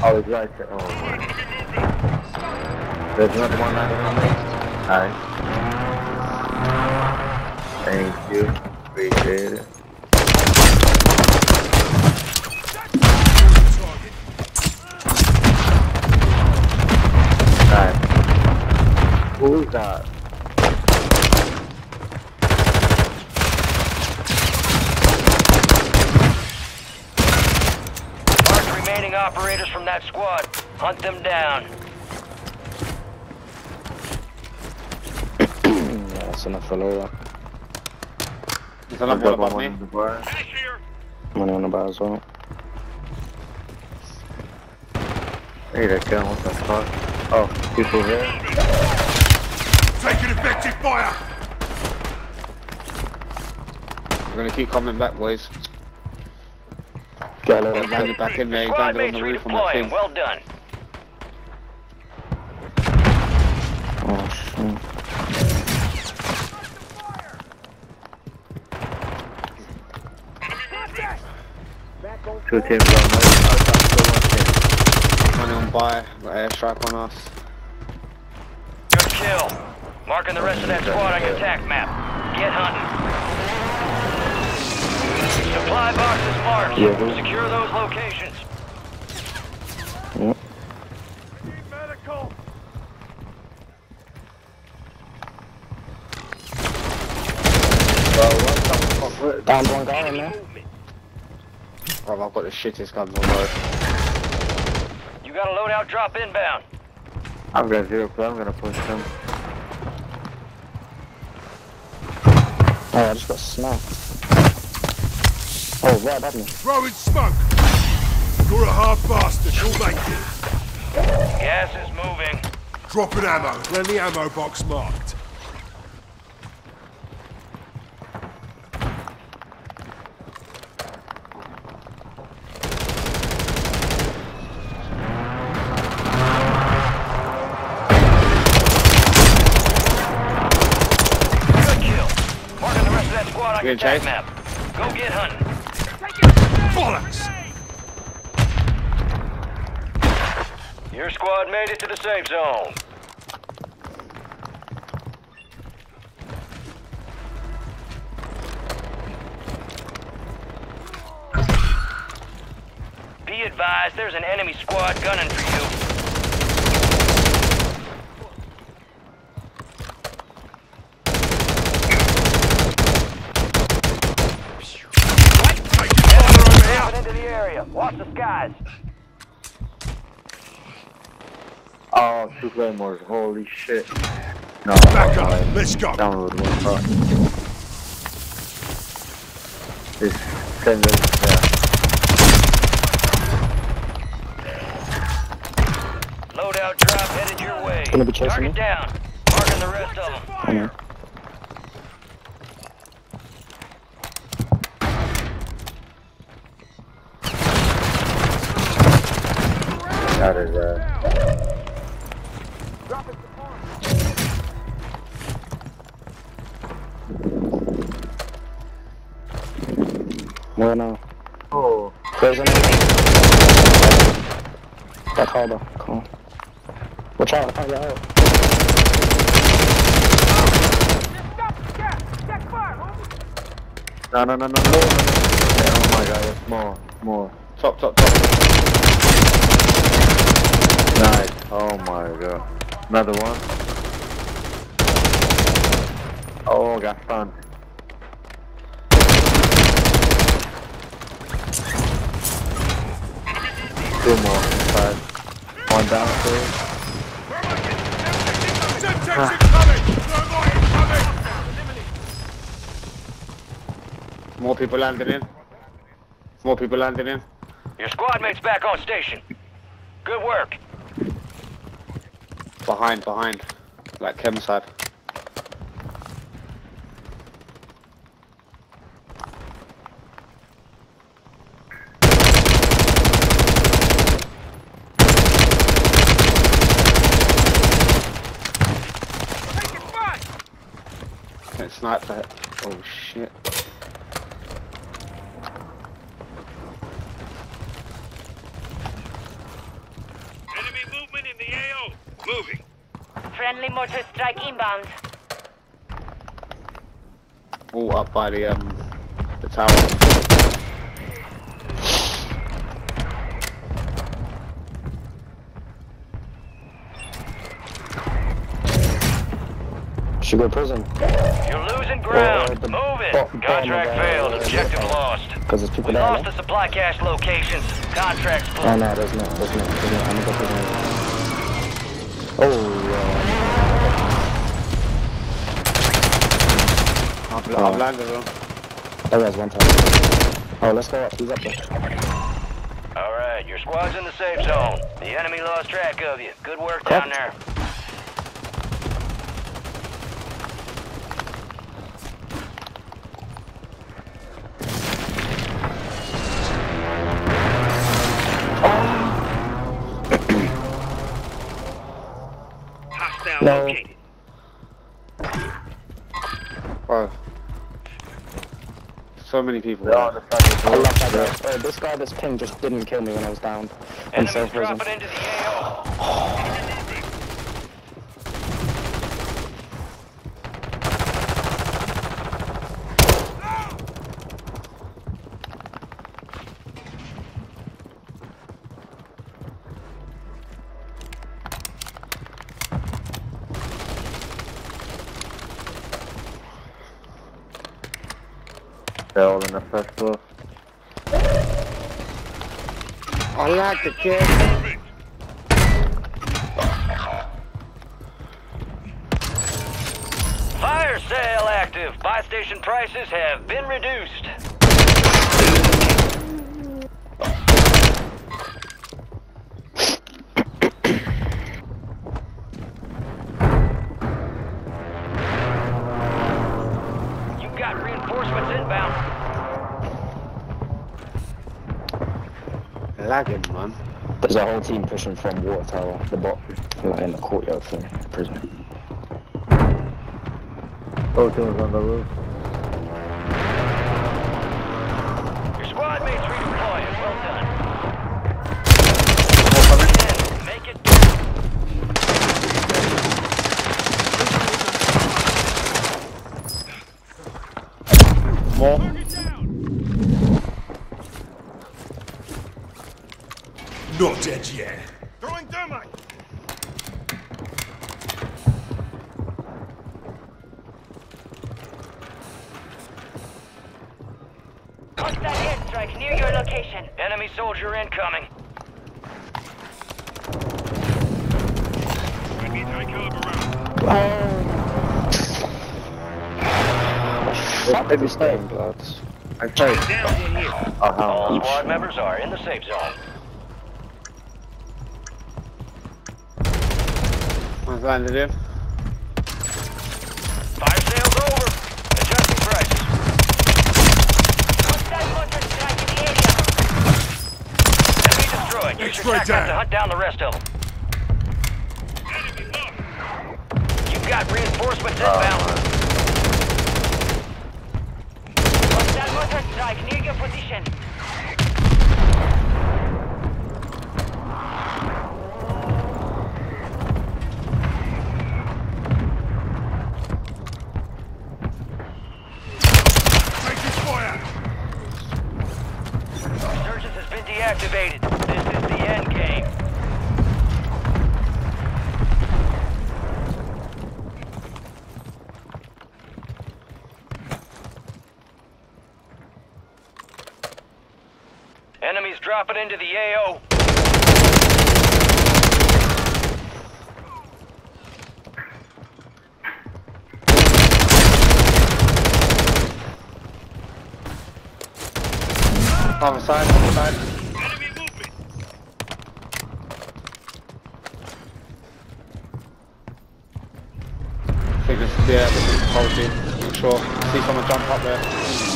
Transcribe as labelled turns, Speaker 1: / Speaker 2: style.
Speaker 1: Oh, he's right there. Oh. There's another one landing on me. Thank you. Appreciate it. Alright. Who's that?
Speaker 2: Remaining operators from that squad. Hunt them down.
Speaker 3: yeah, that's enough for Lola.
Speaker 4: There's another one above me.
Speaker 1: the bar.
Speaker 3: Money on the bar as well.
Speaker 1: Hey, that gun, what the fuck? Oh, people here?
Speaker 5: Taking effective fire!
Speaker 4: We're gonna keep coming back, boys.
Speaker 3: A little
Speaker 4: He's back in there. He's on the roof on that thing.
Speaker 2: Well done.
Speaker 3: Oh, shit.
Speaker 1: Two teams on me. One
Speaker 4: on buy. Got airstrike on us.
Speaker 2: Good kill. Marking the rest of that squad on your TAC map. Get hunting. Supply boxes marked.
Speaker 3: Yeah, dude.
Speaker 2: Secure those locations.
Speaker 3: Yep.
Speaker 5: Medical!
Speaker 1: Bro, what the fuck? What-
Speaker 3: Down one guy in there.
Speaker 4: Bro, I've got the shittest guns on road.
Speaker 2: You got a loadout drop inbound.
Speaker 1: I'm gonna zero play, I'm gonna push them.
Speaker 3: Oh, I just got snapped. Oh, right above me.
Speaker 5: Throwing smoke! You're a hard bastard, you'll make it.
Speaker 2: Gas is moving.
Speaker 5: Dropping ammo, friendly ammo box marked.
Speaker 2: Good kill. Marking the rest of that squad on your
Speaker 4: Good, Chase.
Speaker 2: map. Go get hunting.
Speaker 5: Bollocks!
Speaker 2: Your squad made it to the safe zone. Be advised, there's an enemy squad gunning for you.
Speaker 5: Taking fire over here!
Speaker 2: Moving into the area. Watch the skies.
Speaker 1: Oh, two claymores, holy shit. No,
Speaker 5: Back
Speaker 1: no,
Speaker 5: up, let's go.
Speaker 1: Download one part. This send us, yeah.
Speaker 2: Loadout drop headed your way.
Speaker 3: Gonna be chasing
Speaker 2: Target
Speaker 3: me.
Speaker 2: down. Marking the rest of them.
Speaker 3: Come here.
Speaker 1: That is, uh,
Speaker 3: Where now?
Speaker 1: oh,
Speaker 3: There's another. That car though. Come on. Watch out, get out.
Speaker 1: no, no, no, no, no, no. Oh my god, more, more.
Speaker 4: Top, top, top.
Speaker 1: Nice, oh my god. Another one. Oh, got stunned. Two more inside. One.
Speaker 5: Semtex incoming!
Speaker 4: More people landing in. More people landing in.
Speaker 2: Your squad mate's back on station. Good work.
Speaker 4: Behind, behind. Like Kem's side. At. Oh shit.
Speaker 5: Moving.
Speaker 6: Friendly mortar strike inbound.
Speaker 4: All up by the um the tower.
Speaker 3: Should go prison.
Speaker 2: You're losing ground.
Speaker 3: Uh, the
Speaker 2: Move it. Contract
Speaker 3: bottom of, uh,
Speaker 2: failed. Objective lost.
Speaker 3: Because there's people
Speaker 2: We
Speaker 3: there.
Speaker 2: lost
Speaker 3: no?
Speaker 2: the supply cache locations. Contracts
Speaker 3: Oh no, there's not. There's not. There's not. I'm gonna go prison. Oh,
Speaker 4: I've,
Speaker 3: Oh.
Speaker 4: I've landed on.
Speaker 3: uh, there was one time. Oh, let's go up. He's up there.
Speaker 2: All right, your squad's in the safe zone. The enemy lost track of you. Good work down there.
Speaker 5: Hostile
Speaker 3: No.
Speaker 5: located.
Speaker 4: Oh. So many people.
Speaker 1: They're on
Speaker 4: there.
Speaker 1: the side of the
Speaker 3: I love that guy. Uh, this guy, this ping, just didn't kill me when I was down. I'm so prison.
Speaker 2: dropping into the AO.
Speaker 1: They're in the first floor.
Speaker 4: I like the kid.
Speaker 2: Fire sale active. Buy station prices have been reduced.
Speaker 3: There's a whole team pushing from water tower, the bot, like in the courtyard thing, prison.
Speaker 1: Both teams on the roof.
Speaker 2: Your squad mates redeploying. Well done. Make it.
Speaker 4: More.
Speaker 5: Target down. Not dead yet. Throwing thermite.
Speaker 6: Hostile airstrike near your location.
Speaker 2: Enemy soldier incoming.
Speaker 5: Enemy tank over around.
Speaker 3: Fuck every stone, bloods.
Speaker 1: I say,
Speaker 5: Down in here.
Speaker 1: oh,
Speaker 2: All
Speaker 1: how
Speaker 2: squad members are in the safe zone.
Speaker 4: I've landed in.
Speaker 2: Fire sales over. Adjusting prices.
Speaker 6: Hostile mortar strike in the area.
Speaker 2: Enemy destroyed. Use your
Speaker 5: X-ray
Speaker 2: TAC to hunt down the rest of them. You've got reinforcements inbound. Uh-huh.
Speaker 6: Hostile mortar strike near your position.
Speaker 5: Taking fire.
Speaker 2: Resurgence has been deactivated. This is the end game. Enemies dropping into the AO.
Speaker 4: Other side, other side.
Speaker 5: Enemy movement.
Speaker 4: I think it's, yeah, this is the team. Sure. See someone jump up there.